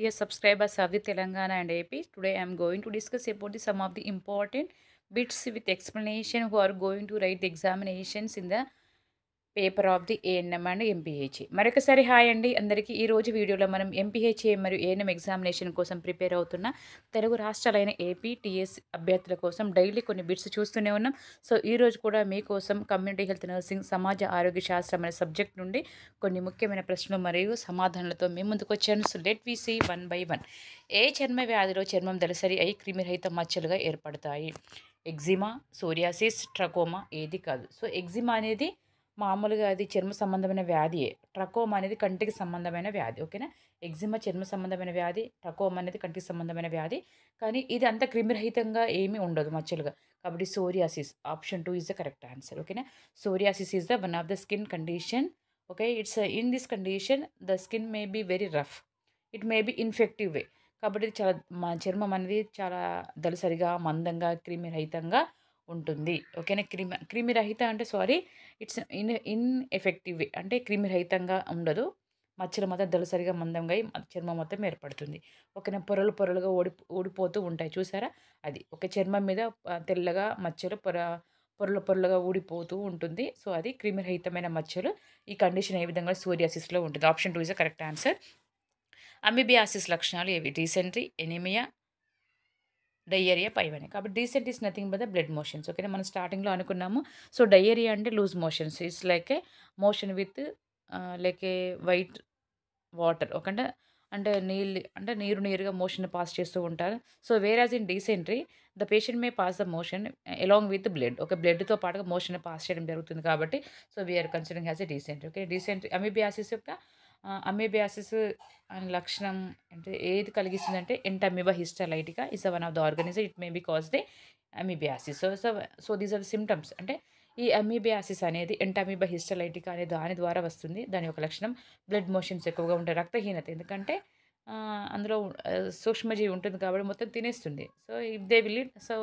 Dear subscribers of the Telangana and AP, today I am going to discuss about the, some of the important bits with explanation who are going to write the examinations in the paper of the ANM and MPHA మరొకసారి hi అండి. అందరికీ ఈ రోజు వీడియోలో మనం MPHA మరియు ANM examination కోసం prepare అవుతున్న తెలుగు రాష్ట్రాలైన ఏపీ టీఎస్ అభ్యర్థుల కోసం డైలీ కొన్ని బిట్స్ చూస్తూనే ఉన్నాం. సో ఈరోజు కూడా మీకోసం కమ్యూనిటీ హెల్త్ నర్సింగ్ సమాజ ఆరోగ్య శాస్త్రం అనే సబ్జెక్ట్ నుండి కొన్ని ముఖ్యమైన ప్రశ్నలు మరియు సమాధానాలతో మేము ముందుకు వచ్చాను. So let we see one by one ఏ చర్మ వ్యాధిలో చర్మం దళసరి అయి క్రిమిరహిత మచ్చలుగా ఏర్పడతాయి? ఎగ్జిమా సోరియాసిస్ ట్రకోమా ఏది కాదు. సో ఎగ్జిమా అనేది మామూలుగా అది చర్మ సంబంధమైన వ్యాధియే. ట్రకోమా అనేది కంటికి సంబంధమైన వ్యాధి ఓకేనా? ఎగ్జిమా చర్మ సంబంధమైన వ్యాధి ట్రకోమా అనేది కంటికి సంబంధమైన వ్యాధి. కానీ ఇది అంత క్రిమిరహితంగా ఏమీ ఉండదు మచ్చలుగా. కాబట్టి psoriasis option two is the correct answer ఓకేనా? Psoriasis is the one of the skin condition okay? It's in this condition the skin may be very rough. It may be infective way. కాబట్టి చాలా మా చర్మం అనేది చాలా దళసరిగా మందంగా క్రిమిరహితంగా ఉంటుంది. ఓకేనా? క్రిమి క్రిమిరహిత అంటే sorry it's in in effective అంటే క్రిమిరహితంగా ఉండదు. మచ్చలు మొత్తం దళసరిగా మందంగా అయి చర్మం మొత్తం ఏర్పడుతుంది. ఓకేనా? పొరలు పొరలుగా ఓడి ఊడిపోతూ ఉంటాయి. చూసారా? అది ఒక చర్మం మీద తెల్లగా మచ్చలు పొర పొరలు పొరలుగా ఊడిపోతూ ఉంటుంది. సో అది క్రిమిరహితమైన మచ్చలు. ఈ కండిషన్ ఏ విధంగా సూర్యాసిస్లో ఉంటుంది? Option two is correct answer. Amoebiasis లక్షణాలు ఏవి? డీసెంట్రీ ఎనిమియా డయేరియా పైవని. కాబట్టి dysentery is nothing but the blood motions. ఓకేనా? మనం స్టార్టింగ్లో అనుకున్నాము. సో డయేరియా అంటే loose motions. It's like a motion with like a white water. ఓకంటే అంటే నీళ్ళు అంటే నీరు నీరుగా మోషన్ పాస్ చేస్తూ ఉంటారు. So whereas in dysentery the patient may pass the motion along with blood. ఒక బ్లడ్తో పాటుగా మోషన్ పాస్ చేయడం జరుగుతుంది కాబట్టి so we are considering as a dysentery. Okay? Dysentery amoebiasis యొక్క అమీబియాసిస్ అనే లక్షణం అంటే ఏది కలిగిస్తుందంటే entamoeba histolytica is one of the organism it may be cause the amoebiasis. So so so these are the symptoms అంటే ఈ amoebiasis అనేది Entamoeba histolytica అనే దాని ద్వారా వస్తుంది. దాని యొక్క లక్షణం బ్లడ్ మోషన్స్ ఎక్కువగా ఉంటాయి రక్తహీనత. ఎందుకంటే అందులో సూక్ష్మజీవి ఉంటుంది కాబట్టి మొత్తం తినేస్తుంది. So if they will so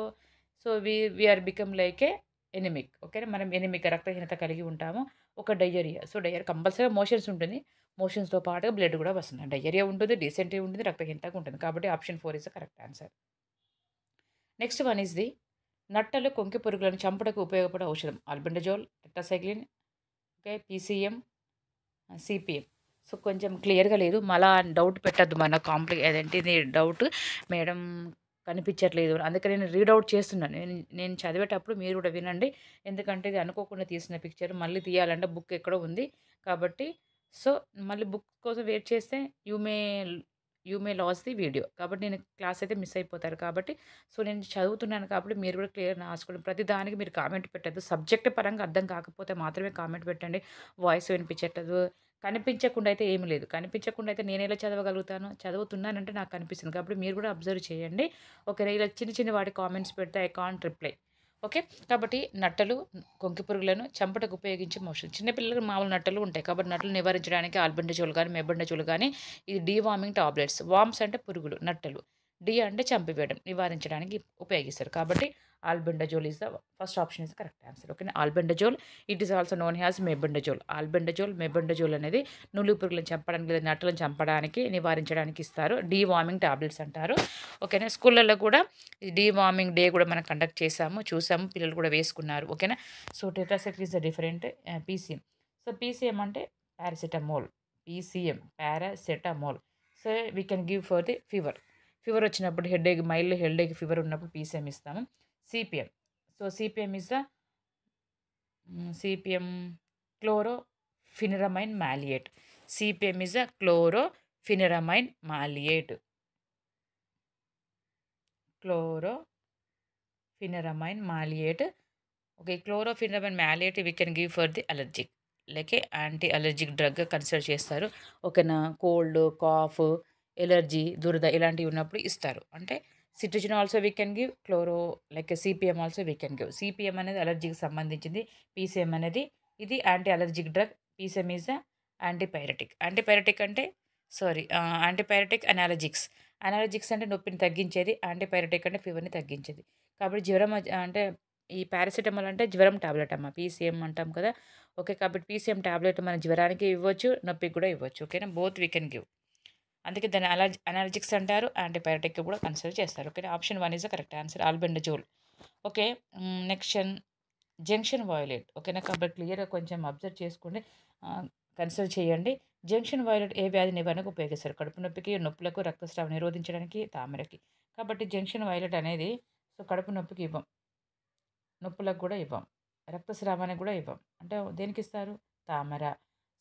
so we we are become like a anaemic. Okay మనం ఎనిమిక్ రక్తహీనత కలిగి ఉంటాము. ఒక డయేరియా. సో డయర్ కంపల్సరీ మోషన్స్ ఉంటుంది. మోషన్స్తో పాటుగా బ్లడ్ కూడా వస్తుంది. డయేరియా ఉంటుంది డీసెంట్రీ ఉంటుంది రక్తహీనతగా ఉంటుంది. కాబట్టి option four is correct answer. Next one is the నట్టలు కొంకి పురుగులను చంపడకు ఉపయోగపడే ఔషధం. Albendazole tetracycline okay PCM CPM. So కొంచెం క్లియర్గా లేదు. మళ్ళా డౌట్ పెట్టద్దు మన కాంప్లి అదేంటిది డౌట్ మేడం కనిపించట్లేదు. అందుకే నేను రీడౌట్ చేస్తున్నాను నేను నేను చదివేటప్పుడు మీరు కూడా వినండి. ఎందుకంటే ఇది అనుకోకుండా తీసిన పిక్చర్. మళ్ళీ తీయాలంటే బుక్ ఎక్కడో ఉంది కాబట్టి. సో మళ్ళీ బుక్ కోసం వెయిట్ చేస్తే you may you may lose the video. కాబట్టి నేను క్లాస్ అయితే మిస్ అయిపోతారు కాబట్టి. సో నేను చదువుతున్నాను కాబట్టి మీరు కూడా క్లియర్ రాసుకోండి. ప్రతి దానికి మీరు కామెంట్ పెట్టద్దు. సబ్జెక్ట్ పరంగా అర్థం కాకపోతే మాత్రమే కామెంట్ పెట్టండి. వాయిస్ వినిపించట్లేదు. కనిపించకుండా అయితే ఏమి లేదు. కనిపించకుండా అయితే నేను ఎలా చదవగలుగుతాను చదువుతున్నానంటే నాకు కనిపిస్తుంది కాబట్టి మీరు కూడా అబ్జర్వ్ చేయండి. ఒకరే ఇలా చిన్న చిన్న వాటి కామెంట్స్ పెడితే ఐ కాంట్ రిప్లై. ఓకే? కాబట్టి నట్టలు కొంకి పురుగులను చంపటకు ఉపయోగించే మోషన్. చిన్నపిల్లలకు మామూలు నట్టలు ఉంటాయి. కాబట్టి నట్టలు నివారించడానికి ఆల్బెండజోల్ కానీ మెబండజోల్ కానీ ఇది డీవార్మింగ్ టాబ్లెట్స్. వామ్స్ అంటే పురుగులు నట్టలు. డి అంటే చంపివేయడం నివారించడానికి ఉపయోగిస్తారు. కాబట్టి albendazole is the first option is correct answer okay albendazole it is also known as mebendazole. Albendazole mebendazole అనేది నులు పురుగులను చంపడానికి లేదా నట్టలను చంపడానికి నివారించడానికి ఇస్తారు. డీ వార్మింగ్ టాబ్లెట్స్ అంటారు. ఓకేనా స్కూళ్ళల్లో కూడా డీ వార్మింగ్ డే కూడా మనం కండక్ట్ చేసాము చూసాము పిల్లలు కూడా వేసుకున్నారు. ఓకేనా so tetracycline is the different PCM. So PCM అంటే paracetamol. PCM paracetamol. So we can give for the fever fever వచ్చినప్పుడు హెడేక్ మైల్డ్ హెడేక్ ఫీవర్ ఉన్నప్పుడు పీసీఎం ఇస్తాము. CPM. So CPM is the CPM chlorpheniramine maleate. CPM is the chlorpheniramine maleate. Chlorpheniramine maleate. Okay chlorpheniramine maleate we can give for the allergic like anti allergic డ్రగ్గా consider చేస్తారు. ఓకేనా? Cold cough allergy దురద ఇలాంటివి ఉన్నప్పుడు ఇస్తారు. అంటే cetirizine also we can give chloro like CPM also we can give. CPM అనేది అలర్జీకి సంబంధించింది. పీసీఎం అనేది ఇది anti allergic drug. PCM is antipyretic. Antipyretic అంటే సారీ యాంటీపైరటిక్ అనాలజిక్స్. అనాలజిక్స్ అంటే నొప్పిని తగ్గించేది యాంటీపైరటిక్ అంటే ఫీవర్ని తగ్గించేది. కాబట్టి జ్వరం అంటే ఈ పారాసిటమాల్ అంటే జ్వరం టాబ్లెట్ అమ్మ. పీసీఎం అంటాం కదా. ఓకే కాబట్టి పీసీఎం టాబ్లెట్ మన జ్వరానికి ఇవ్వచ్చు నొప్పికి కూడా ఇవ్వచ్చు. ఓకేనా? Both we can give. అందుకే దాన్ని అలర్జీ అలర్జిక్స్ అంటారు. యాంటీబయాటిక్ కూడా కన్సిడర్ చేస్తారు. Okay option one is the correct answer albendazole okay next gentian violet ఓకేనా కాబట్టి క్లియర్గా కొంచెం అబ్జర్వ్ చేసుకోండి. కన్సిడర్ చేయండి. జంక్షన్ వాయిలెట్ ఏ వ్యాధి నివారణకు ఉపయోగిస్తారు? కడుపు నొప్పికి నొప్పులకు రక్తస్రావం నిరోధించడానికి తామరకి. కాబట్టి జంక్షన్ వైలెట్ అనేది సో కడుపు నొప్పికి ఇవ్వం. నొప్పులకు కూడా ఇవ్వం. రక్తస్రావానికి కూడా ఇవ్వం. అంటే దేనికి ఇస్తారు? తామర.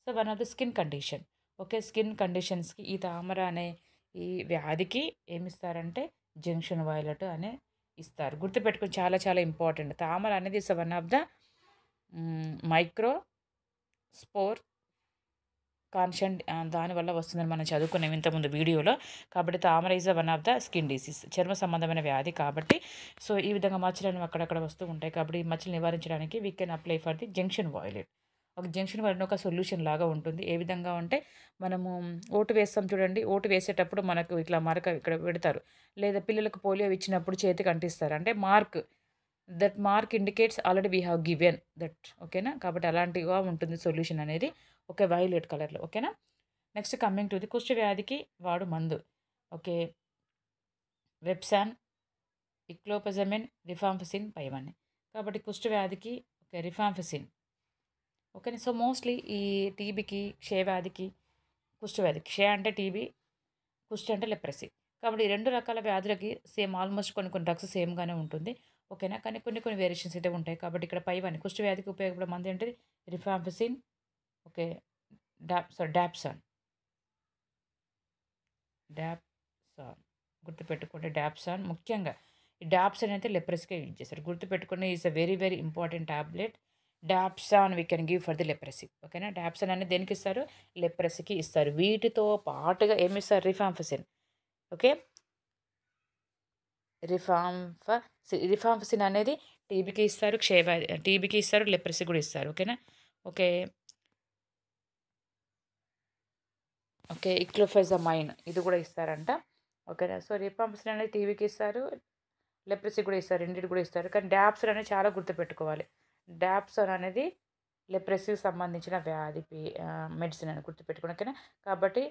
So one of the skin condition okay skin కండిషన్స్కి ఈ తామర అనే ఈ వ్యాధికి ఏమి ఇస్తారంటే జంక్షన్ వైలెట్ అనే ఇస్తారు. గుర్తుపెట్టుకుని చాలా చాలా ఇంపార్టెంట్. తామర అనేది is one of the micro spore కాన్షన్ దానివల్ల వస్తుందని మనం చదువుకున్నాం ఇంతకుముందు వీడియోలో. కాబట్టి తామర is one of the skin disease చర్మ సంబంధమైన వ్యాధి కాబట్టి. సో ఈ విధంగా మచ్చలు అనేవి అక్కడక్కడ వస్తూ ఉంటాయి కాబట్టి ఈ మచ్చలు నివారించడానికి we can apply for the gentian violet ఒక జంక్షన్ వాయిలెట్ ఒక సొల్యూషన్ లాగా ఉంటుంది. ఏ విధంగా అంటే మనము ఓటు వేస్తాం చూడండి ఓటు వేసేటప్పుడు మనకు ఇట్లా మరక ఇక్కడ పెడతారు. లేదా పిల్లలకు పోలియో ఇచ్చినప్పుడు చేతికి అంటిస్తారు. అంటే mark that mark indicates already we have given that ఓకేనా? కాబట్టి అలాంటిగా ఉంటుంది సొల్యూషన్ అనేది ఓకే వైలెట్ కలర్లో ఓకేనా? నెక్స్ట్ కమ్మింగ్ టు ది కుష్ఠ వ్యాధికి వాడు మందు ఓకే? వెబ్సాన్ ఇక్లోపజమిన్ రిఫాంఫసిన్ పైవన్నీ కాబట్టి కుష్ఠ వ్యాధికి ఓకే రిఫాంఫసిన్. ఓకేనా సో మోస్ట్లీ ఈ టీబీకి క్షయవ్యాధికి కుష్ఠవ్యాధి క్షయ అంటే టీబీ కుష్ఠ అంటే లెప్రసీ. కాబట్టి ఈ రెండు రకాల వ్యాధులకి సేమ్ ఆల్మోస్ట్ కొన్ని కొన్ని డ్రగ్స్ సేమ్గానే ఉంటుంది. ఓకేనా? కానీ కొన్ని కొన్ని వేరియేషన్స్ అయితే ఉంటాయి. కాబట్టి ఇక్కడ పైవని కుష్ఠ వ్యాధికి ఉపయోగపడే మంది ఏంటిది? రిఫాంఫసిన్ ఓకే డాప్ సారీ డాప్సాన్. డాప్సాన్. గుర్తుపెట్టుకోండి డాప్సాన్. ముఖ్యంగా ఈ డాప్సాన్ అయితే లెప్రస్కే యూజ్ చేస్తారు. గుర్తుపెట్టుకుని is a very very important tablet. Dapsone we can give for the leprosy ఓకేనా డాప్సాన్ అనేది దేనికి ఇస్తారు? లెప్రసీకి ఇస్తారు. వీటితో పాటుగా ఏమి ఇస్తారు? రిఫాంఫసిన్. ఓకే రిఫాంఫ రిఫాంఫసిన్ అనేది టీబీకి ఇస్తారు క్షేమ టీబీకి ఇస్తారు లెప్రసీ కూడా ఇస్తారు. ఓకేనా ఓకే ఓకే ఇక్లోఫెజమైన్ ఇది కూడా ఇస్తారంట. ఓకేనా సో రిఫాంఫసిన్ అనేది టీబీకి ఇస్తారు లెప్రసీ కూడా ఇస్తారు రెండింటి కూడా ఇస్తారు. కానీ డాప్సన్ అనేది చాలా గుర్తుపెట్టుకోవాలి. డాప్సోన్ అనేది లెప్రసీకి సంబంధించిన వ్యాధి మెడిసిన్ అని గుర్తుపెట్టుకుని ఓకేనా? కాబట్టి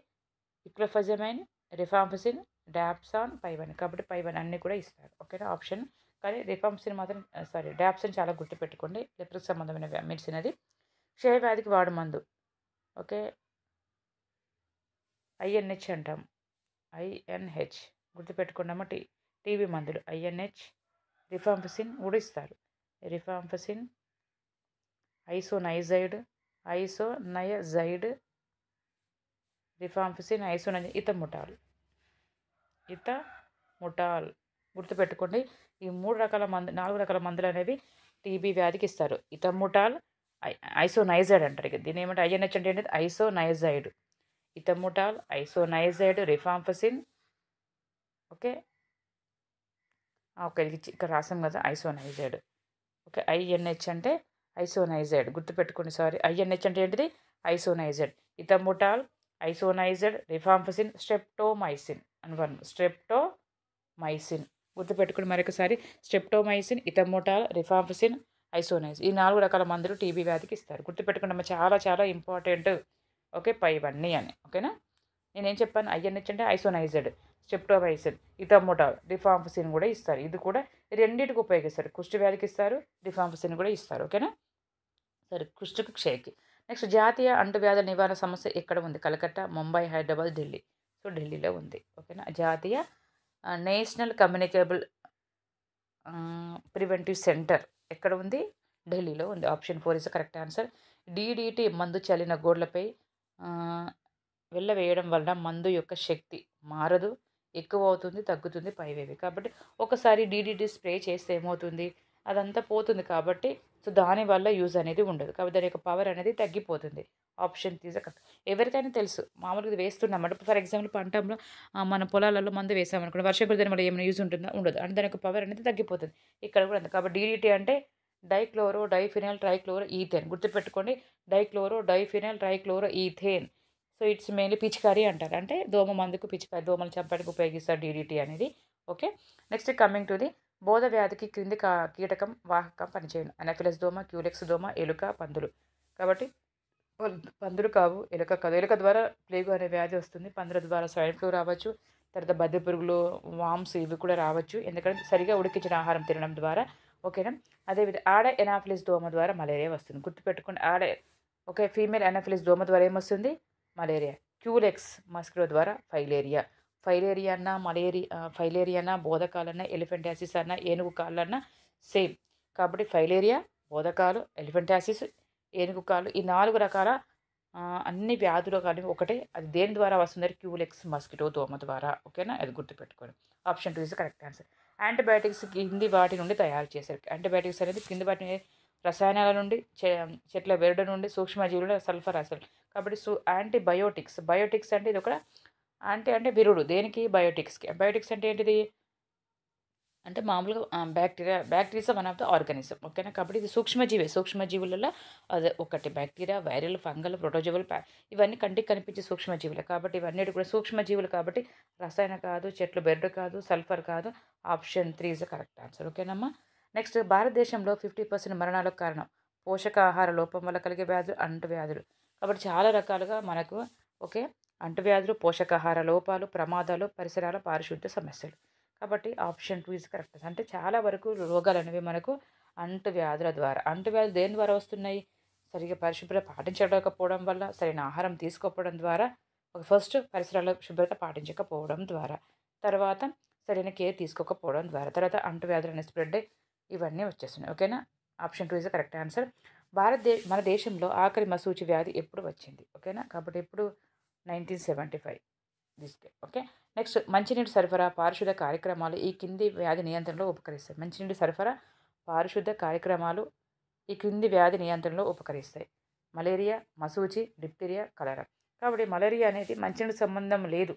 ఇక్లోఫజమైన్ రిఫాంఫసిన్ డాప్సాన్ పైవన్ కాబట్టి పైవన్ అన్నీ కూడా ఇస్తారు. ఓకేనా? ఆప్షన్ కానీ రిఫాంఫసిన్ మాత్రం సారీ డాప్సిన్ చాలా గుర్తుపెట్టుకోండి. లెప్రసీకి సంబంధమైన మెడిసిన్ అది. క్షయ వ్యాధికి వాడు మందు. ఓకే? ఐఎన్హెచ్ అంటాం. ఐఎన్హెచ్ గుర్తుపెట్టుకున్నామా టీ టీవీ మందులు. ఐఎన్హెచ్ రిఫాంఫసిన్ కూడా ఇస్తారు. రిఫాంఫసిన్ ఐసోనైజైడ్ ఐసోనయజైడ్ రిఫాంఫిసిన్ ఐసోనై ఇతముటాల్ ఇతముటాల్ గుర్తుపెట్టుకోండి ఈ మూడు రకాల మందు నాలుగు రకాల మందులు అనేవి టీబీ వ్యాధికి ఇస్తారు. ఇతముటాల్ ఐసోనైజైడ్ అంటారు ఇక. దీని ఏమంటే ఐఎన్హెచ్ అంటే ఏంటి isoniazid. Ethambutol isoniazid rifampicin okay? Okay ఇది ఇక్కడ రాసాం కదా ఐసోనైజైడ్. ఓకే ఐఎన్హెచ్ అంటే ఐసోనైజైడ్. గుర్తుపెట్టుకోండి సారీ. ఐఎన్హెచ్ అంటే ఏంటిది? Isoniazid. Ethambutol isoniazid rifampicin streptomycin అని వన్ స్ట్రెప్టోమైసిన్. గుర్తుపెట్టుకుని మరొకసారి. స్ట్రెప్టోమైసిన్ ఇతముటాల్ రిఫాంఫసిన్ ఐసోనైజ్ ఈ నాలుగు రకాల మందులు టీబీ వ్యాధికి ఇస్తారు. గుర్తుపెట్టుకున్నాము చాలా చాలా ఇంపార్టెంట్. ఓకే పైవన్నీ అని. ఓకేనా? నేనేం చెప్పాను? ఐఎన్హెచ్ అంటే ఐసోనైజెడ్ స్టెప్టోమైసిన్ ఇతమోటాల్ రిఫాంఫసిన్ కూడా ఇస్తారు. ఇది కూడా రెండింటికి ఉపయోగిస్తారు. కుష్టి వ్యాధికి ఇస్తారు రిఫాంఫసిన్ కూడా ఇస్తారు. ఓకేనా? సరే కుష్ఠకు క్షయకి నెక్స్ట్ జాతీయ అంటువ్యాధుల నివారణ సమస్య ఎక్కడ ఉంది? కలకత్తా ముంబై హైదరాబాద్ ఢిల్లీ. సో ఢిల్లీలో ఉంది. ఓకేనా? జాతీయ నేషనల్ కమ్యూనికేబుల్ ప్రివెంటివ్ సెంటర్ ఎక్కడ ఉంది? ఢిల్లీలో ఉంది. Option four is correct answer. DDT మందు చల్లిన గోడ్లపై వెళ్ళవేయడం వలన మందు యొక్క శక్తి మారదు ఎక్కువ అవుతుంది తగ్గుతుంది పైవేవి. కాబట్టి ఒకసారి డీడీటీ స్ప్రే చేస్తే ఏమవుతుంది? అదంతా పోతుంది కాబట్టి సో దానివల్ల యూజ్ అనేది ఉండదు. కాబట్టి దాని యొక్క పవర్ అనేది తగ్గిపోతుంది. ఆప్షన్ తీసక ఎవరికైనా తెలుసు. మామూలుగా ఇది వేస్తున్నాం. అంటే ఫర్ ఎగ్జాంపుల్ పంటంలో మన పొలాలలో మందు వేసామనుకోండి వర్షం కూడా వల్ల ఏమైనా యూజ్ ఉంటుందా? ఉండదు. అంటే దాని యొక్క పవర్ అనేది తగ్గిపోతుంది. ఇక్కడ కూడా అంతే. కాబట్టి డీడీటీ అంటే డైక్లోరో డైఫినాల్ ట్రైక్లోరో ఈథేన్ గుర్తుపెట్టుకోండి. Dichloro diphenyl trichloro ethane so it's mainly పిచికారీ అంటారు. అంటే దోమ మందుకు పిచికారి దోమలు చంపడానికి ఉపయోగిస్తారు డీడీటీ అనేది. Okay next coming to the బోధ వ్యాధికి క్రింది కీటకం వాహకం పనిచేయను. అనఫిలస్ దోమ క్యూలెక్స్ దోమ ఎలుక పందులు. కాబట్టి పందులు కావు ఎలుక కాదు. ఎలుక ద్వారా ప్లేగు అనే వ్యాధి వస్తుంది. పందుల ద్వారా స్వైన్ ఫ్లూ రావచ్చు. తర్వాత బద్దె పురుగులు వామ్స్ ఇవి కూడా రావచ్చు. ఎందుకంటే సరిగా ఉడికించిన ఆహారం తినడం ద్వారా. ఓకేనా? అదేవిధంగా ఆడ ఎనాఫిలిస్ దోమ ద్వారా మలేరియా వస్తుంది. గుర్తుపెట్టుకోండి ఆడ ఓకే ఫీమేల్ ఎనాఫిలిస్ దోమ ద్వారా ఏమొస్తుంది? మలేరియా. క్యూలెక్స్ మస్కిటో ద్వారా ఫైలేరియా. ఫైలేరియా అన్న మలేరియా ఫైలేరియా అన్న బోధకాలన్న ఎలిఫెంటాసిస్ అన్న ఏనుగు కాళ్ళన్న సేమ్. కాబట్టి ఫైలేరియా బోధకాలు ఎలిఫెంటాసిస్ ఏనుగు కాళ్ళు ఈ నాలుగు రకాల అన్ని వ్యాధులు కానీ ఒకటే. అది దేని ద్వారా వస్తుంది క్యూలెక్స్ మస్కిటో దోమ ద్వారా. ఓకేనా? అది గుర్తుపెట్టుకోండి. Option two is correct answer. Antibiotics కింది వాటి నుండి తయారు చేశారు. యాంటీబయాటిక్స్ అనేది కింది వాటి రసాయనాల నుండి చె చెట్ల వెరడు నుండి సూక్ష్మజీవుల సల్ఫర్ అసలు కాబట్టి సు యాంటీబయోటిక్స్. బయోటిక్స్ అంటే ఇది ఒక అంటే అంటే విరుడు దేనికి? బయోటిక్స్కి. బయోటిక్స్ అంటే ఏంటిది? అంటే మామూలుగా bacteria bacteria one of the organism. ఓకేనా? కాబట్టి ఇది సూక్ష్మజీవి. సూక్ష్మజీవులలో అదే ఒకటి. బ్యాక్టీరియా వైరల్ ఫంగల్ ప్రోటోజోవల్ ఇవన్నీ కంటికి కనిపించే సూక్ష్మజీవులు. కాబట్టి ఇవన్నీ కూడా సూక్ష్మజీవులు కాబట్టి రసాయన కాదు చెట్లు బెర్డ్ కాదు సల్ఫర్ కాదు. Option three is correct answer. ఓకేనమ్మా? నెక్స్ట్ భారతదేశంలో ఫిఫ్టీ పర్సెంట్ మరణాలకు కారణం పోషకాహార లోపం వల్ల కలిగే వ్యాధులు అంటు వ్యాధులు. కాబట్టి చాలా రకాలుగా మనకు ఓకే అంటువ్యాధులు పోషకాహార లోపాలు ప్రమాదాలు పరిసరాల పారిశుద్ధ్య సమస్యలు. కాబట్టి ఆప్షన్ టూ ఇస్ కరెక్ట్. అంటే చాలా వరకు రోగాలు అనేవి మనకు అంటువ్యాధుల ద్వారా. అంటువ్యాధులు దేని ద్వారా వస్తున్నాయి? సరిగ్గా పరిశుభ్రత పాటించకపోవడం వల్ల సరైన ఆహారం తీసుకోకపోవడం ద్వారా ఒక ఫస్ట్ పరిసరాల శుభ్రత పాటించకపోవడం ద్వారా తర్వాత సరైన కేర్ తీసుకోకపోవడం ద్వారా తర్వాత అంటువ్యాధులు అనే స్ప్రెడ్ ఇవన్నీ వచ్చేస్తున్నాయి. ఓకేనా? Option two is correct answer. భారతదేశ మన దేశంలో ఆఖరి మసూచి వ్యాధి ఎప్పుడు వచ్చింది? ఓకేనా? కాబట్టి ఎప్పుడు నైన్టీన్ సెవెంటీ ఫైవ్ తీసుకే ఓకే నెక్స్ట్ మంచినీటి సరఫరా పారిశుద్ధ కార్యక్రమాలు. ఈ కింది వ్యాధి నియంత్రణలో ఉపకరిస్తాయి. మంచినీటి సరఫరా పారిశుద్ధ కార్యక్రమాలు ఈ క్రింది వ్యాధి నియంత్రణలో ఉపకరిస్తాయి. మలేరియా మసూచి డిప్టీరియా కలరా కాబట్టి మలేరియా అనేది మంచినీటి సంబంధం లేదు.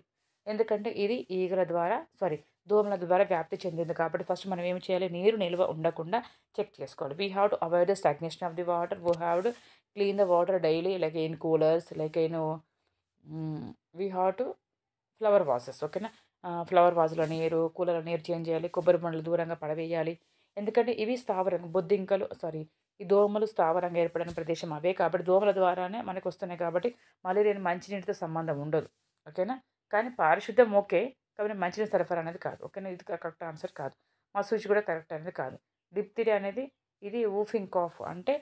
ఎందుకంటే ఇది ఈగల ద్వారా సారీ దోమల ద్వారా వ్యాప్తి చెందింది. కాబట్టి ఫస్ట్ మనం ఏం చేయాలి? నీరు నిల్వ ఉండకుండా చెక్ చేసుకోవాలి. We have to avoid the stagnation of the water we have to clean the water daily like in coolers like in we have to flower vases ఓకేనా ఫ్లవర్ వాజుల నీరు కూలర్ నీరు చేంజ్ చేయాలి కొబ్బరి బండ్లు దూరంగా పడవేయాలి. ఎందుకంటే ఇవి స్థావరంగా బొద్దింకలు సారీ ఈ దోమలు స్థావరంగా ఏర్పడిన ప్రదేశం అవే కాబట్టి దోమల ద్వారానే మనకు వస్తున్నాయి కాబట్టి మలేరియా మంచినీటితో సంబంధం ఉండదు ఓకేనా కానీ పారిశుద్ధం ఓకే కాబట్టి మంచినీటి సరఫరా అనేది కాదు ఓకేనా ఇది కరెక్ట్ ఆన్సర్ కాదు. మా సూచి కూడా కరెక్ట్ అనేది కాదు. డిప్తిరియా అనేది ఇది ఊఫింగ్ కాఫ్ అంటే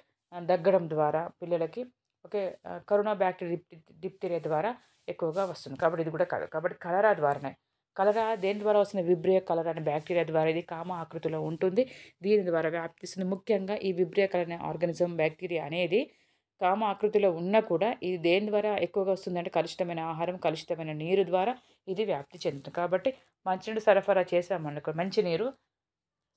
దగ్గడం ద్వారా పిల్లలకి ఓకే కరోనా బ్యాక్టీరియా డిప్టీరియా ద్వారా ఎక్కువగా వస్తుంది. కాబట్టి ఇది కూడా కాదు. కాబట్టి కలరా ద్వారానే. కలరా దేని ద్వారా వస్తుంది? విబ్రియో కలర్ అనే బ్యాక్టీరియా ద్వారా ఇది కామ ఆకృతిలో ఉంటుంది. దీని ద్వారా వ్యాప్తిస్తుంది. ముఖ్యంగా ఈ విబ్రియ కలర్ అనే ఆర్గానిజం బ్యాక్టీరియా అనేది కామ ఆకృతిలో ఉన్నా కూడా ఇది దేని ద్వారా ఎక్కువగా వస్తుందంటే కలుషితమైన ఆహారం కలుషితమైన నీరు ద్వారా ఇది వ్యాప్తి చెందుతుంది. కాబట్టి మంచినీరు సరఫరా చేసామనుకో మంచినీరు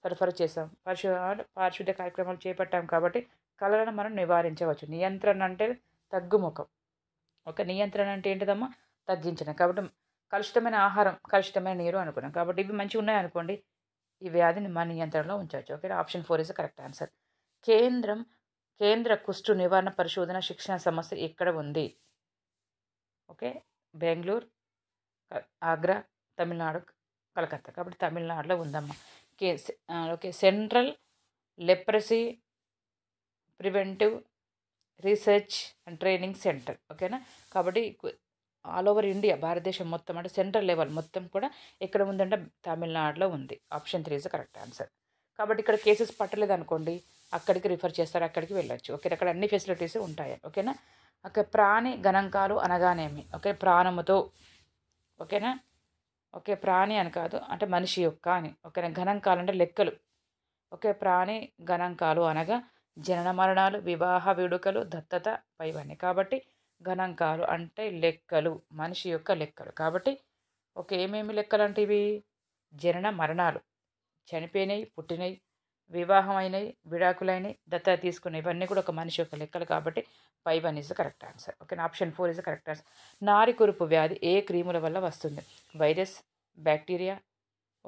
సరఫరా చేసాం పరిశు పారిశుద్ధ్య కార్యక్రమాలు చేపట్టాం కాబట్టి కలలను మనం నివారించవచ్చు. నియంత్రణ అంటే తగ్గుముఖం. ఒక నియంత్రణ అంటే ఏంటిదమ్మా? తగ్గించడం. కాబట్టి కలుషితమైన ఆహారం కలుషితమైన నీరు అనుకున్నాం. కాబట్టి ఇవి మంచిగా ఉన్నాయి అనుకోండి ఈ వ్యాధిని మన నియంత్రణలో ఉంచవచ్చు. Okay option four is correct answer. కేంద్రం కేంద్ర కుష్టు నివారణ పరిశోధన శిక్షణ సంస్థ ఎక్కడ ఉంది? ఓకే బెంగళూరు ఆగ్రా తమిళనాడు కలకత్తా. కాబట్టి తమిళనాడులో ఉందమ్మా. K okay central leprosy preventive research and training centre ఓకేనా కాబట్టి ఆల్ ఓవర్ ఇండియా భారతదేశం మొత్తం అంటే సెంట్రల్ లెవెల్ మొత్తం కూడా ఎక్కడ ఉందంటే తమిళనాడులో ఉంది. Option three is correct answer కాబట్టి ఇక్కడ కేసెస్ పట్టలేదు అనుకోండి అక్కడికి రిఫర్ చేస్తారు అక్కడికి వెళ్ళొచ్చు. ఓకే అక్కడ అన్ని ఫెసిలిటీస్ ఉంటాయి ఓకేనా ఓకే ప్రాణి గణాంకాలు అనగానేమి ఓకే ప్రాణముతో ఓకేనా ఒకే ప్రాణి అని కాదు అంటే మనిషి యొక్క అని. ఒకే గణాంకాలు అంటే లెక్కలు. ఒకే ప్రాణి గణాంకాలు అనగా జనన మరణాలు వివాహ వేడుకలు దత్తత పైవన్నీ. కాబట్టి గణాంకాలు అంటే లెక్కలు మనిషి యొక్క లెక్కలు. కాబట్టి ఒక ఏమేమి లెక్కలు అంటే ఇవి? జనన మరణాలు. చనిపోయినాయి పుట్టినవి వివాహమైనవి విడాకులైనవి దత్తా తీసుకున్న ఇవన్నీ కూడా ఒక మనిషి యొక్క లెక్కలు కాబట్టి పై one is correct answer okay option four is correct answer నారి కురుపు వ్యాధి ఏ క్రీముల వల్ల వస్తుంది? వైరస్ బ్యాక్టీరియా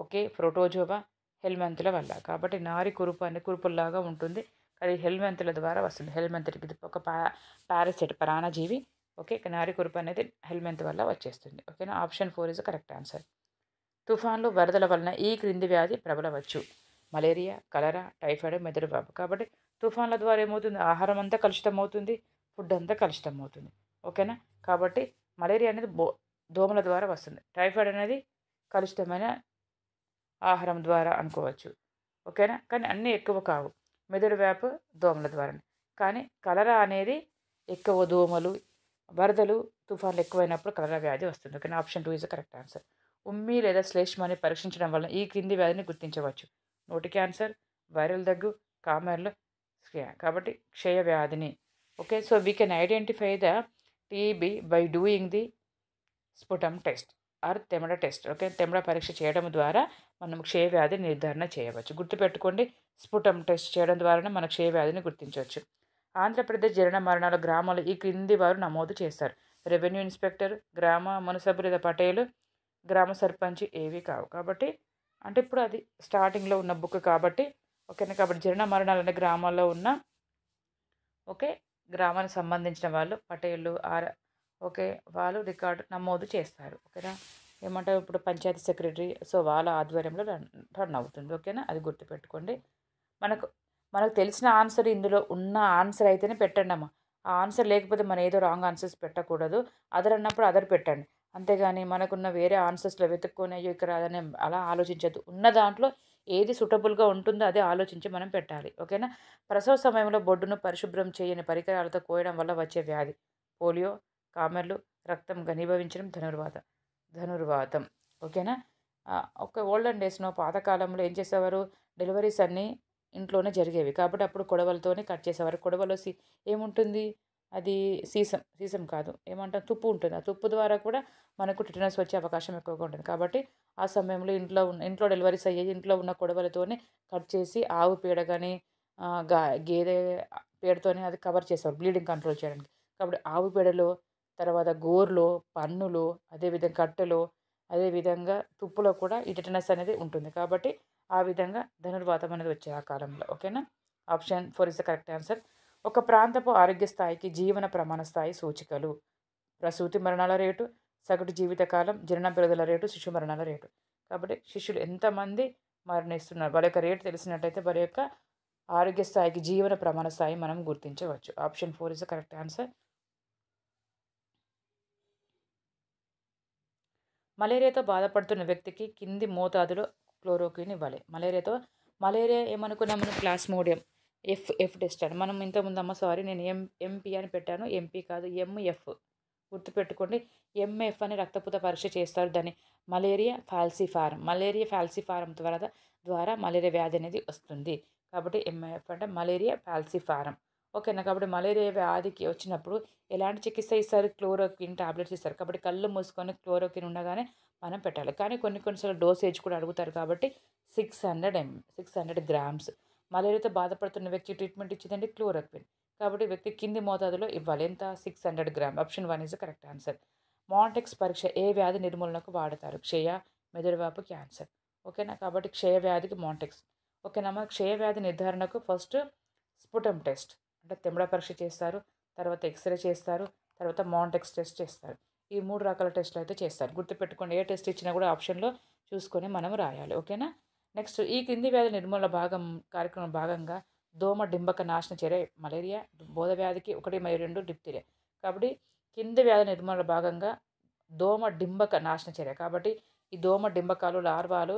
ఓకే ప్రోటోజోవా హెల్మెంతుల వల్ల. కాబట్టి నారి కురుపు అన్ని కురుపుల్లాగా ఉంటుంది. అది హెల్మెంతుల ద్వారా వస్తుంది. హెల్మెంతులకి ఇది ఒక పా పారాసైట్ ప్రాణజీవి. ఓకే నారి కురుపు అనేది హెల్మెంత్ వల్ల వచ్చేస్తుంది. ఓకేనా option four is correct answer తుఫాన్లు వరదల వలన ఈ క్రింది వ్యాధి ప్రబలవచ్చు. మలేరియా కలరా టైఫాయిడ్ మెదడు మెదడుబాబు కాబట్టి తుఫాన్ల ద్వారా ఏమవుతుంది? ఆహారం అంతా కలుషితం అవుతుంది ఫుడ్ అంతా కలుషితం అవుతుంది ఓకేనా? కాబట్టి మలేరియా అనేది బో దోమల ద్వారా వస్తుంది. టైఫాయిడ్ అనేది కలుషితమైన ఆహారం ద్వారా అనుకోవచ్చు. ఓకేనా? కానీ అన్నీ ఎక్కువ కావు. మెదడు వ్యాపు దోమల ద్వారా. కానీ కలరా అనేది ఎక్కువ దోమలు వరదలు తుఫాన్లు ఎక్కువైనప్పుడు కలరా వ్యాధి వస్తుంది. ఓకేనా? Option two is correct answer. ఉమ్మి లేదా శ్లేష్మాన్ని పరీక్షించడం వల్ల ఈ క్రింది వ్యాధిని గుర్తించవచ్చు. నోటి క్యాన్సర్ వైరల్ దగ్గు కామెర్లు కాబట్టి క్షయ వ్యాధిని. Okay so we can identify the TB by doing the స్ఫుటం test or తెమడ టెస్ట్ ఓకే తెమడ పరీక్ష చేయడం ద్వారా మనం క్షయవ్యాధి నిర్ధారణ చేయవచ్చు. గుర్తుపెట్టుకోండి స్ఫుటం టెస్ట్ చేయడం ద్వారానే మన క్షయవ్యాధిని గుర్తించవచ్చు. ఆంధ్రప్రదేశ్ జరణ మరణాల గ్రామాలు ఈ క్రింది వారు నమోదు చేస్తారు రెవెన్యూ ఇన్స్పెక్టర్ గ్రామ మున్సబు లేదా పటేలు గ్రామ సర్పంచ్ ఏవి కావు. కాబట్టి అంటే ఇప్పుడు అది స్టార్టింగ్లో ఉన్న బుక్ కాబట్టి ఓకేనా? కాబట్టి జనన మరణాలు అనే గ్రామాల్లో ఉన్న ఓకే? గ్రామానికి సంబంధించిన వాళ్ళు పటేళ్ళు ఆర్ ఓకే? వాళ్ళు రికార్డు నమోదు చేస్తారు ఓకేనా? ఏమంటారు? ఇప్పుడు పంచాయతీ సెక్రటరీ సో వాళ్ళ ఆధ్వర్యంలో రన్ రన్ అవుతుంది ఓకేనా? అది గుర్తుపెట్టుకోండి. మనకు మనకు తెలిసిన ఆన్సర్ ఇందులో ఉన్న ఆన్సర్ అయితేనే పెట్టండి అమ్మ ఆ ఆన్సర్ లేకపోతే మనం ఏదో రాంగ్ ఆన్సర్స్ పెట్టకూడదు. అదర్ అన్నప్పుడు అదర్ పెట్టండి. అంతేగాని మనకున్న వేరే ఆన్సర్స్లో వెతుక్కొని అయ్యో ఇక్కడ రాదని అలా ఆలోచించద్దు. ఉన్న దాంట్లో ఏది సూటబుల్గా ఉంటుందో అదే ఆలోచించి మనం పెట్టాలి. ఓకేనా? ప్రసవ సమయంలో బొడ్డును పరిశుభ్రం చేయని పరికరాలతో కోయడం వల్ల వచ్చే వ్యాధి. పోలియో కామెర్లు రక్తం ఘనీభవించడం ధనుర్వాతం ధనుర్వాతం. ఓకేనా? ఒక ఓల్డెన్ డేస్లో పాతకాలంలో ఏం చేసేవారు? డెలివరీస్ అన్నీ ఇంట్లోనే జరిగేవి. కాబట్టి అప్పుడు కొడవలతోనే కట్ చేసేవారు. కొడవలో సి ఏముంటుంది? అది సీసం సీసం కాదు. ఏమంటారు? తుప్పు ఉంటుంది. ఆ తుప్పు ద్వారా కూడా మనకు టిటనస్ వచ్చే అవకాశం ఎక్కువగా ఉంటుంది. కాబట్టి ఆ సమయంలో ఇంట్లో ఉన్న ఇంట్లో డెలివరీస్ అయ్యే ఇంట్లో ఉన్న కొడవలతోనే కట్ చేసి ఆవు పీడ కానీ గా గేదె పేడతోనే అది కవర్ చేసేవారు బ్లీడింగ్ కంట్రోల్ చేయడానికి. కాబట్టి ఆవు పేడలో తర్వాత గోర్లో పన్నులు అదేవిధంగా కట్టెలో అదేవిధంగా తుప్పులో కూడా ఈ టిటనస్ అనేది ఉంటుంది. కాబట్టి ఆ విధంగా ధనుర్వాతం అనేది వచ్చే ఆ కాలంలో. ఓకేనా? Option four is the correct answer. ఒక ప్రాంతపు ఆరోగ్య స్థాయికి జీవన ప్రమాణ స్థాయి సూచికలు. ప్రసూతి మరణాల రేటు సగటు జీవితకాలం జనన పెరుగుదల రేటు శిశు మరణాల రేటు. కాబట్టి శిష్యులు ఎంతమంది మరణిస్తున్నారు? వారి యొక్క రేటు తెలిసినట్టయితే వారి యొక్క ఆరోగ్య స్థాయికి జీవన ప్రమాణ స్థాయి మనం గుర్తించవచ్చు. Option four is the correct answer. మలేరియాతో బాధపడుతున్న వ్యక్తికి కింది మోతాదులో క్లోరోక్విన్ ఇవ్వాలి. మలేరియాతో మలేరియా ఏమనుకున్నాం మనం ప్లాస్మోడియం ఎఫ్ ఎఫ్ టెస్ట్ అని మనం ఇంతకుముందు అమ్మ సారీ నేను ఎం ఎంపీ అని పెట్టాను. ఎంపీ కాదు ఎంఎఫ్ గుర్తుపెట్టుకోండి ఎంఎఫ్ అని రక్తపూత పరీక్ష చేస్తారు. దాన్ని మలేరియా ఫాల్సిఫారం. మలేరియా ఫాల్సిఫారం ద్వారా ద్వారా మలేరియా వ్యాధి అనేది వస్తుంది. కాబట్టి ఎంఎఫ్ అంటే మలేరియా ఫాల్సిఫారం. ఓకేనా? కాబట్టి మలేరియా వ్యాధికి వచ్చినప్పుడు ఎలాంటి చికిత్స ఇస్తారు? క్లోరోక్విన్ టాబ్లెట్స్ ఇస్తారు. కాబట్టి కళ్ళు మూసుకొని క్లోరోక్విన్ ఉండగానే మనం పెట్టాలి. కానీ కొన్ని కొన్నిసార్లు డోసేజ్ కూడా అడుగుతారు కాబట్టి six hundred M six hundred grams. మలేరియాతో బాధపడుతున్న వ్యక్తి ట్రీట్మెంట్ ఇచ్చిందంటే క్లోరక్విన్. కాబట్టి వ్యక్తి కింది మోతాదులో ఇవ్వాలి. ఎంత? Six hundred gram option one is correct answer Mantoux పరీక్ష ఏ వ్యాధి నిర్మూలనకు వాడతారు? క్షయ మెదడువాపు క్యాన్సర్ ఓకేనా కాబట్టి క్షయ వ్యాధికి మాంటెక్స్ ఓకేనా క్షయ వ్యాధి నిర్ధారణకు ఫస్ట్ స్ఫుటం టెస్ట్ అంటే తెమ్మడ పరీక్ష చేస్తారు తర్వాత ఎక్స్రే చేస్తారు తర్వాత మాంటెక్స్ టెస్ట్ చేస్తారు. ఈ మూడు రకాల టెస్టులు అయితే చేస్తారు. గుర్తుపెట్టుకోండి ఏ టెస్ట్ ఇచ్చినా కూడా ఆప్షన్లో చూసుకొని మనం రాయాలి. ఓకేనా నెక్స్ట్ ఈ కింది వ్యాధి నిర్మూలన భాగం కార్యక్రమం భాగంగా దోమ డింబక నాశన చర్య మలేరియా బోధ వ్యాధికి ఒకటి మరియు రెండు డిప్తీరియా కాబట్టి కింది వ్యాధి నిర్మూలన భాగంగా దోమ డింబక నాశన చర్య. కాబట్టి ఈ దోమ డింబకాలు లార్వాలు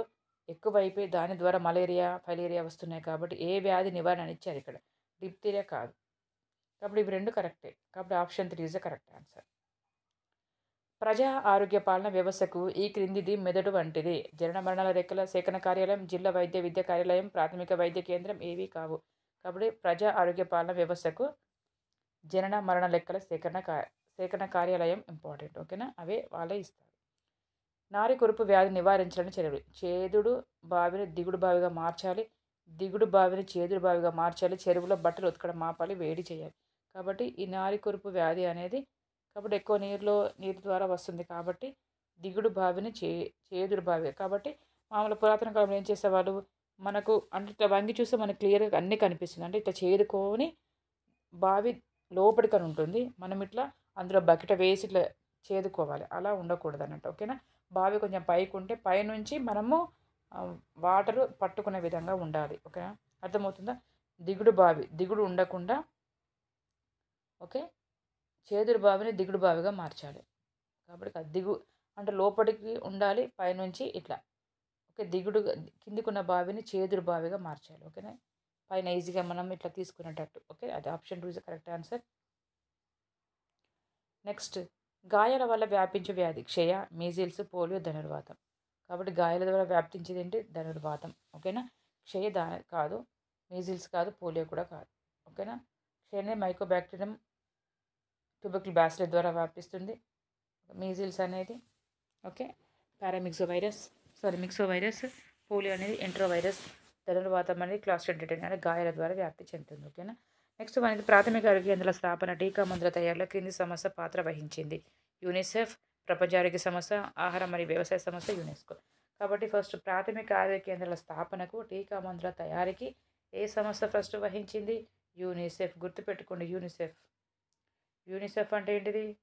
ఎక్కువైపోయి దాని ద్వారా మలేరియా ఫైలేరియా వస్తున్నాయి కాబట్టి ఏ వ్యాధి నివారణ ఇచ్చారు ఇక్కడ డిప్తీరియా కాదు. కాబట్టి ఇవి రెండు కరెక్టే. కాబట్టి option three is the correct answer. ప్రజా ఆరోగ్య పాలన వ్యవస్థకు ఈ క్రిందిది మెదడు వంటిది. జనన మరణాల రెక్కల సేకరణ కార్యాలయం జిల్లా వైద్య విద్య కార్యాలయం ప్రాథమిక వైద్య కేంద్రం ఏవి కావు. కాబట్టి ప్రజా ఆరోగ్య పాలన వ్యవస్థకు జనన మరణ లెక్కల సేకరణ కా సేకరణ కార్యాలయం ఇంపార్టెంట్ ఓకేనా అవే వాళ్ళే ఇస్తారు. నారి కొరుపు వ్యాధి నివారించాలని చర్యలు. చేదుడు బావిని దిగుడు బావిగా మార్చాలి. దిగుడు బావిని చేదుడు బావిగా మార్చాలి. చెరువులో బట్టలు ఉతకడం మాపాలి వేడి చేయాలి. కాబట్టి ఈ నారి కొరుపు వ్యాధి అనేది కాబట్టి ఎక్కువ నీరులో నీరు ద్వారా వస్తుంది కాబట్టి దిగుడు బావిని చే చేదుడు బావి. కాబట్టి మామూలు పురాతన కాలంలో ఏం చేసేవాళ్ళు? మనకు అంటే ఇట్లా వంగి చూస్తే మనకు క్లియర్గా అన్నీ కనిపిస్తుంది. అంటే ఇట్లా చేదుకొని బావి లోపలికని ఉంటుంది. మనం ఇట్లా అందులో బకెట వేసి ఇట్లా చేదుకోవాలి అలా ఉండకూడదు అన్నట్టు ఓకేనా? బావి కొంచెం పైకి ఉంటే పైనుంచి మనము వాటర్ పట్టుకునే విధంగా ఉండాలి. ఓకేనా? అర్థమవుతుందా? దిగుడు బావి. దిగుడు ఉండకుండా ఓకే? చేదురు బావిని దిగుడు బావిగా మార్చాలి కాబట్టి అది దిగు అంటే లోపలికి ఉండాలి పైనుంచి ఇట్లా. ఓకే దిగుడు కిందికున్న బావిని చేదురు బావిగా మార్చాలి ఓకేనా? పైన ఈజీగా మనం ఇట్లా తీసుకునేటట్టు. ఓకే అది option two is correct answer. Next గాయాల వల్ల వ్యాపించే వ్యాధి క్షయ మీజిల్స్ పోలియో ధనుర్వాతం. కాబట్టి గాయాల ద్వారా వ్యాపించేది ఏంటి? ధనుర్వాతం. ఓకేనా? క్షయ దా కాదు మీజిల్స్ కాదు పోలియో కూడా కాదు. ఓకేనా? క్షయనే మైకోబ్యాక్టీరియం ట్యూబర్కుల్ బ్యాసిలర్ ద్వారా వ్యాపిస్తుంది. మీజిల్స్ అనేది okay paramyxo virus sorry myxo virus polio అనేది ఎంట్రో వైరస్ ధనుర్వాతం అనేది క్లాస్ట్రెంటెడ్ అనేది గాయాల ద్వారా వ్యాప్తి చెందుతుంది ఓకేనా నెక్స్ట్ మనకి ప్రాథమిక ఆరోగ్య కేంద్రాల స్థాపన టీకా మందుల తయారీలో క్రింది సంస్థ పాత్ర వహించింది. యూనిసెఫ్ ప్రపంచ ఆరోగ్య సంస్థ ఆహారం మరియు వ్యవసాయ సంస్థ యునెస్కో కాబట్టి ఫస్ట్ ప్రాథమిక ఆరోగ్య కేంద్రాల స్థాపనకు టీకా మందుల తయారీకి ఏ సంస్థ ఫస్ట్ వహించింది? యూనిసెఫ్ గుర్తుపెట్టుకోండి యూనిసెఫ్ యూనిసెఫ్ అంటే ఏంటిది?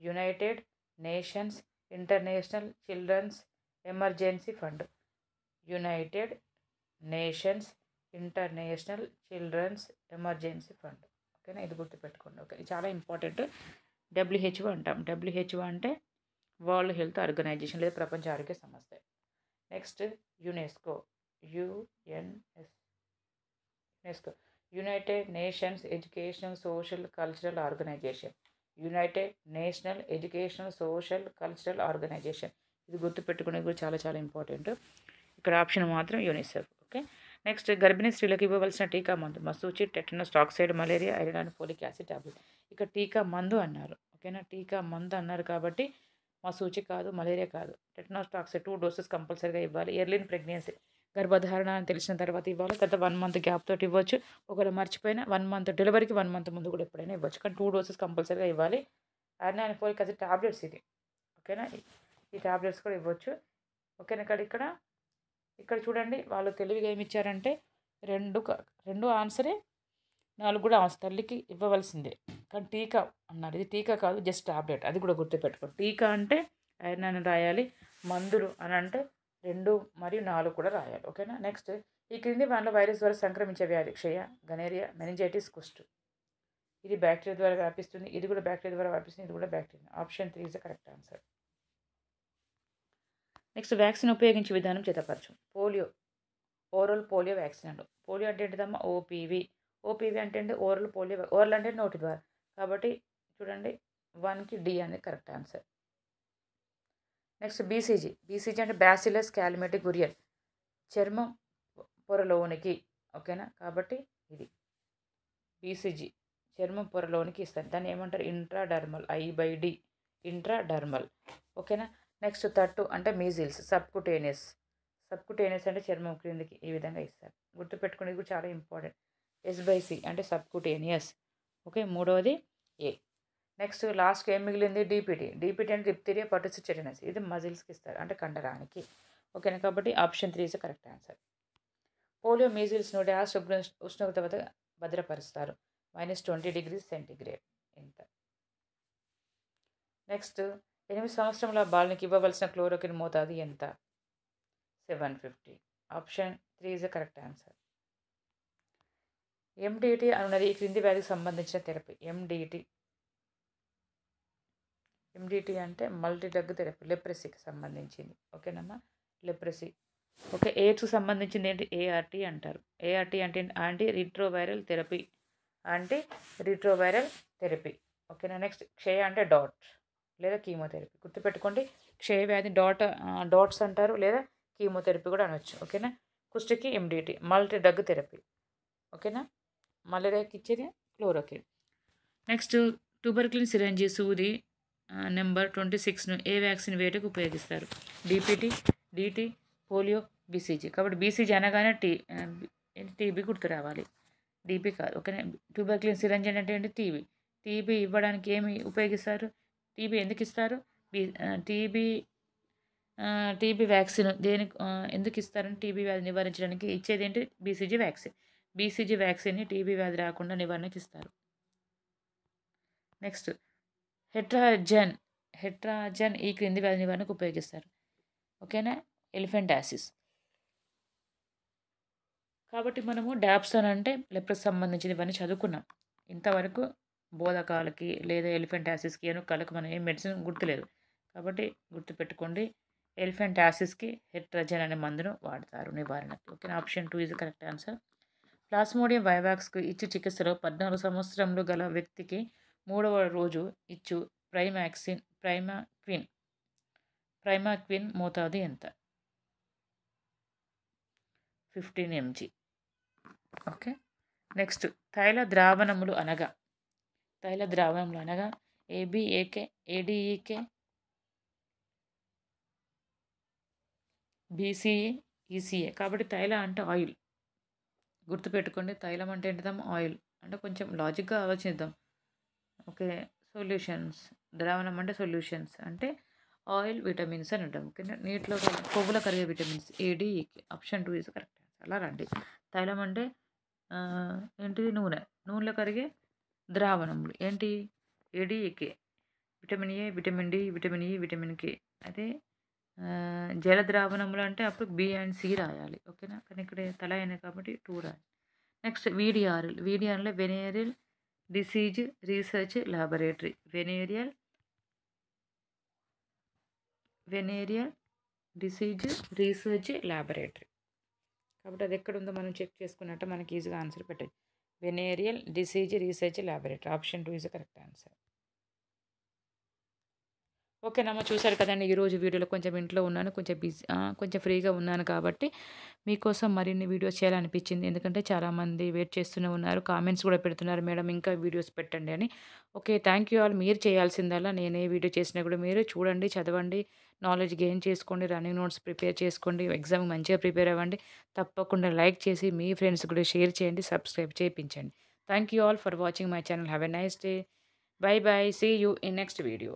United Nations International Children's Emergency Fund. United Nations International Children's Emergency Fund. ఓకేనా? ఇది గుర్తుపెట్టుకోండి. ఓకే? చాలా ఇంపార్టెంట్. డబ్ల్యూహెచ్ఓ అంటాం. డబ్ల్యూహెచ్ఓ అంటే వరల్డ్ హెల్త్ ఆర్గనైజేషన్ లేదా ప్రపంచ ఆరోగ్య సంస్థ. Next UNESCO. UNS. UNESCO. United Nations Educational Social Cultural Organization United National Educational Social Cultural Organization ఇది గుర్తుపెట్టుకునేది కూడా చాలా చాలా ఇంపార్టెంట్ ఇక్కడ ఆప్షన్ మాత్రం యూనిసెఫ్ ఓకే నెక్స్ట్ గర్భిణీ స్త్రీలకు ఇవ్వవలసిన టీకా మందు. మసూచి tetanus toxoid malaria iron folic acid tablet. ఇక టీకా మందు అన్నారు ఓకేనా టీకా మందు అన్నారు కాబట్టి మసూచి కాదు మలేరియా కాదు. టెటనస్ టాక్సైడ్ టూ డోసెస్ కంపల్సరీగా ఇవ్వాలి. ఎర్లీన్ ప్రెగ్నెన్సీ గర్భధారణ అని తెలిసిన తర్వాత ఇవ్వాలి. తర్వాత వన్ మంత్ గ్యాప్ తోటి ఇవ్వచ్చు. ఒకవేళ మర్చిపోయినా వన్ మంత్ డెలివరీకి వన్ మంత్ ముందు కూడా ఎప్పుడైనా ఇవ్వచ్చు. కానీ టూ డోసెస్ కంపల్సరీగా ఇవ్వాలి. Iron and folic acid tablets ఇది. ఓకేనా? ఈ టాబ్లెట్స్ కూడా ఇవ్వచ్చు. ఓకేనా? ఇక్కడ ఇక్కడ ఇక్కడ చూడండి. వాళ్ళు తెలివిగా ఏమి ఇచ్చారంటే రెండు రెండు ఆన్సరే నాలుగు కూడా ఆన్సర్ తల్లికి ఇవ్వవలసిందే. కానీ టీకా అన్నారు. ఇది టీకా కాదు జస్ట్ టాబ్లెట్ అది కూడా గుర్తుపెట్టుకోండి. టీకా అంటే ఐరన్ అని రాయాలి. మందులు అని అంటే రెండు మరియు నాలుగు కూడా రాయాలి. ఓకేనా? నెక్స్ట్ ఈ క్రింది వానలో వైరస్ ద్వారా సంక్రమించే వ్యాధి క్షయ గనేరియా మెనింజైటిస్ కుష్టు. ఇది బ్యాక్టీరియా ద్వారా వ్యాపిస్తుంది. ఇది కూడా బ్యాక్టీరియా ద్వారా వ్యాపిస్తుంది. ఇది కూడా bacteria option three is the correct answer next vaccine ఉపయోగించే విధానం చేతపరచు. Polio oral polio vaccine and. Polio అంటే ఏంటిదమ్మా? ఓపీవీ ఓపీవీ అంటే ఏంటి? ఓరల్ పోలియో ఓరల్ అంటే నోటి ద్వారా. కాబట్టి చూడండి వన్కి డి అనేది correct answer next BCG BCG అంటే బ్యాసిలస్ క్యాలిమెటిక్ గురియల్ చర్మం పొరలోనికి ఓకేనా? కాబట్టి ఇది బీసీజీ చర్మం పొరలోనికి ఇస్తారు దాన్ని ఏమంటారు? Intradermal I by D intradermal ఓకేనా? నెక్స్ట్ తట్టు అంటే మీజిల్స్ సబ్కుటేనియస్ సబ్కుటేనియస్ అంటే చర్మం క్రిందికి ఈ విధంగా ఇస్తారు. గుర్తుపెట్టుకునేది కూడా చాలా ఇంపార్టెంట్ ఎస్ అంటే సబ్కుటేనియస్ ఓకే మూడవది ఏ నెక్స్ట్ లాస్ట్కి ఏం మిగిలింది? డీపీటీ డీపీటీ అంటే డిప్తీరియా పట్టుసిచెరినస్ ఇది మజిల్స్కి ఇస్తారు అంటే కండరానికి. ఓకేనా కాబట్టి option three is correct answer. Polio measles నుండి ఆ శుభ్ర ఉష్ణోగ్రత వద్ద భద్రపరుస్తారు. Minus twenty degree centigrade. ఇంత. నెక్స్ట్ ఎనిమిది సంవత్సరముల బాలునికి ఇవ్వవలసిన క్లోరోకిన్ మోతాదు ఎంత? Seven fifty. Option three is the correct answer. MDT అనున్నది ఈ క్రింది వ్యాధికి సంబంధించిన థెరపీ. ఎండిటి ఎండిటీ అంటే మల్టీ డగ్ థెరపీ లెప్రసీకి సంబంధించింది. ఓకేనమ్మా? లెప్రసీ ఓకే ఎయిడ్స్కి సంబంధించింది ఏంటి? ఏఆర్టీ అంటారు. ఏఆర్టీ అంటే anti retroviral therapy. Anti retroviral therapy. ఓకేనా? నెక్స్ట్ క్షయ అంటే డాట్ లేదా కీమోథెరపీ. గుర్తుపెట్టుకోండి క్షయ వ్యాధి డాట్ డాట్స్ అంటారు లేదా కీమోథెరపీ కూడా అనొచ్చు. ఓకేనా? కుష్టికి ఎండిటీ మల్టీ డగ్ థెరపీ ఓకేనా? మలేరియాకి ఇచ్చేది క్లోరోకిన్ నెక్స్ట్ ట్యూబర్క్లిన్ సిరంజి సూది నెంబర్ ట్వంటీ సిక్స్ను ఏ వ్యాక్సిన్ వేటకు ఉపయోగిస్తారు? DPT DT polio BCG. కాబట్టి బీసీజీ అనగానే టీ టీబీ గుర్తు రావాలి. డీపీ కాదు. ఓకేనా? ట్యూబర్క్లిన్ సిరంజ్ అంటే ఏంటి? టీబీ. టీబీ ఇవ్వడానికి ఏమి ఉపయోగిస్తారు? టీబీ ఎందుకు ఇస్తారు? బీ టీబీ టీబీ వ్యాక్సిన్ దేనికి ఎందుకు ఇస్తారని టీబీ వ్యాధి నివారించడానికి ఇచ్చేది ఏంటి? BCG vaccine. బీసీజీ వ్యాక్సిన్ని టీబీ వ్యాధి రాకుండా నివారణకి ఇస్తారు. నెక్స్ట్ హెట్రాజన్ హెట్రాజన్ ఈ క్రింది వ్యాధి నివారణకు ఉపయోగిస్తారు. ఓకేనా? ఎలిఫెంట్ యాసిస్ కాబట్టి మనము డాప్సన్ అంటే లెప్రస్ సంబంధించిన ఇవన్నీ చదువుకున్నాం. ఇంతవరకు బోధకాలకి లేదా ఎలిఫెంట్ యాసిస్కి కళ్ళకు మనం ఏ మెడిసిన్ గుర్తులేదు. కాబట్టి గుర్తుపెట్టుకోండి ఎలిఫెంటాసిస్కి హెట్రజన్ అనే మందును వాడతారు నివారణకి. Okay option two is correct answer. Plasmodium వైవాక్స్కు ఇచ్చి చికిత్సలో పద్నాలుగు సంవత్సరంలో గల వ్యక్తికి మూడవ రోజు ఇచ్చు ప్రైమాక్సిన్ ప్రైమాక్విన్. ప్రైమాక్విన్ మోతాదు ఎంత? Fifteen mg. ఓకే. నెక్స్ట్ తైల ద్రావణములు అనగా తైల ద్రావణములు అనగా ఏబిఏకే ఏడిఈకే బీసీఏ ఈసీఏ కాబట్టి తైల అంటే ఆయిల్. గుర్తుపెట్టుకోండి తైలం అంటే ఏంటిదాం ఆయిల్. అంటే కొంచెం లాజిక్గా ఆలోచిద్దాం. Okay solutions. ద్రావణం అంటే సొల్యూషన్స్. అంటే ఆయిల్ విటమిన్స్ అని ఉంటాం. ఓకేనా? నీటిలో కొవ్వులో కరిగే vitamins ఏడిఈకి e, option two is correct అలా రండి. తైలం అంటే ఏంటిది నూనె. నూనెలో కరిగే ద్రావణములు. ఏంటి? A D E K e, vitamin A vitamin D vitamin E vitamin K అదే జల ద్రావణములు అంటే అప్పుడు బి అండ్ సి రాయాలి. ఓకేనా? కానీ ఇక్కడ తల అయినాయి కాబట్టి టూ రాయాలి. Next VDRL VDRL venereal disease research laboratory venereal venereal disease research laboratory కాబట్టి అది ఎక్కడ ఉందో మనం చెక్ చేసుకున్నట్టు మనకి ఈజీగా ఆన్సర్ పెట్టచ్చు. Venereal disease research laboratory option two is correct answer. ఓకేనమ్మా చూశారు కదండి ఈరోజు వీడియోలో కొంచెం ఇంట్లో ఉన్నాను కొంచెం బిజీ కొంచెం ఫ్రీగా ఉన్నాను కాబట్టి మీకోసం మరిన్ని వీడియోస్ చేయాలనిపించింది. ఎందుకంటే చాలామంది వెయిట్ చేస్తూనే ఉన్నారు కామెంట్స్ కూడా పెడుతున్నారు మేడం ఇంకా వీడియోస్ పెట్టండి అని. Okay thank you all. మీరు చేయాల్సిందల్లా నేను ఏ వీడియో చేసినా కూడా మీరు చూడండి చదవండి నాలెడ్జ్ గెయిన్ చేసుకోండి రన్నింగ్ నోట్స్ ప్రిపేర్ చేసుకోండి ఎగ్జామ్ మంచిగా ప్రిపేర్ అవ్వండి. తప్పకుండా లైక్ చేసి మీ ఫ్రెండ్స్ కూడా షేర్ చేయండి సబ్స్క్రైబ్ చేయించండి. Thank you all for watching my channel. Have a nice day. Bye bye. See you in next video.